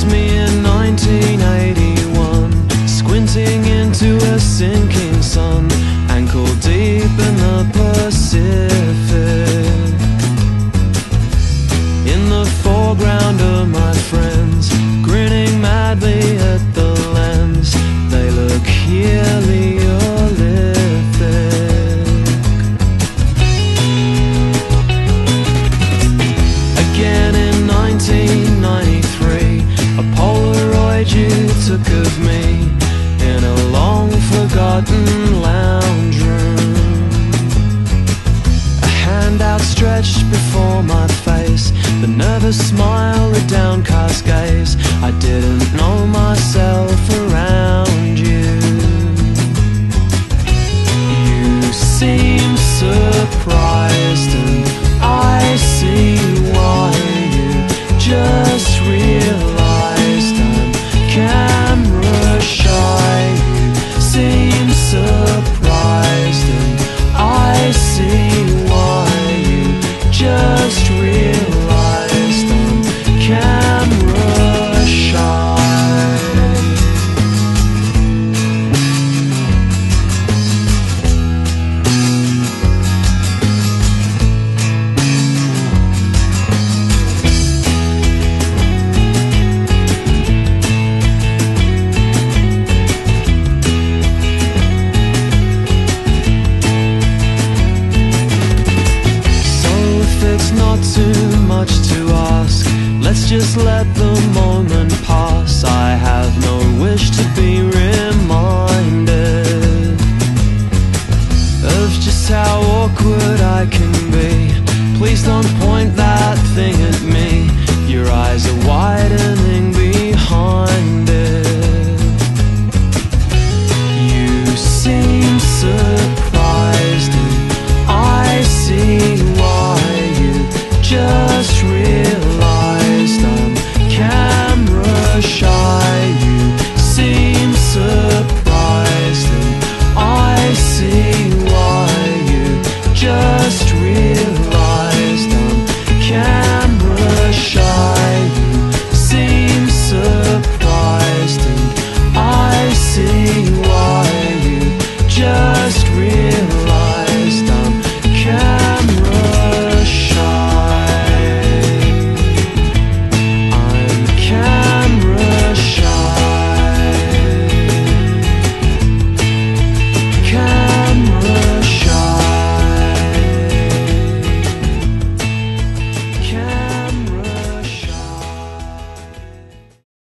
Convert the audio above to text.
finds me in 1981 Squinting into a sinking sun Ankle deep in the Pacific. In the foreground of me in a long forgotten lounge room. A hand outstretched before my face, the nervous smile, the downcast gaze. I didn't know myself around you. You seem surprised. just let the moment pass. I have no wish to be